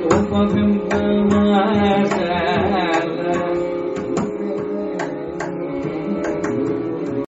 我发遍了。